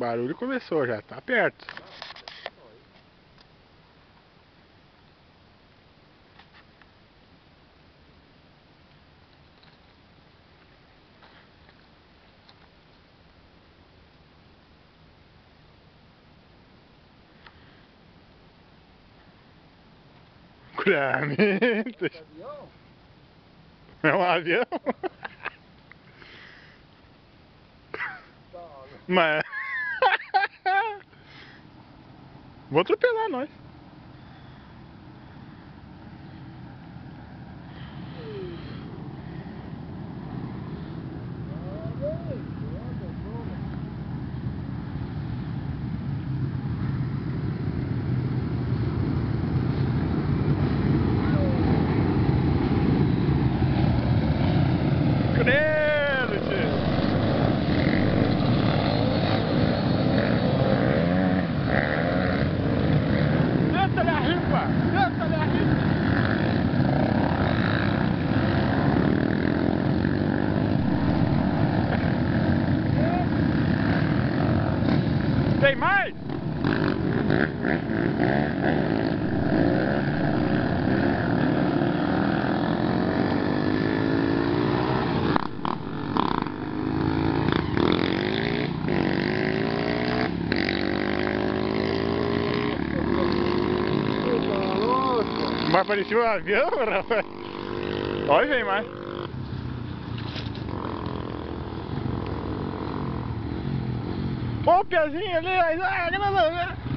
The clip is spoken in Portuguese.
barulho começou já, tá perto. Cruzamentos. É um avião? Mas... Vou atropelar nós. Credo, Tem mais? Vai parecer um avião, rapaz. Olha, vem mais. Ó o pezinho ali. Ah,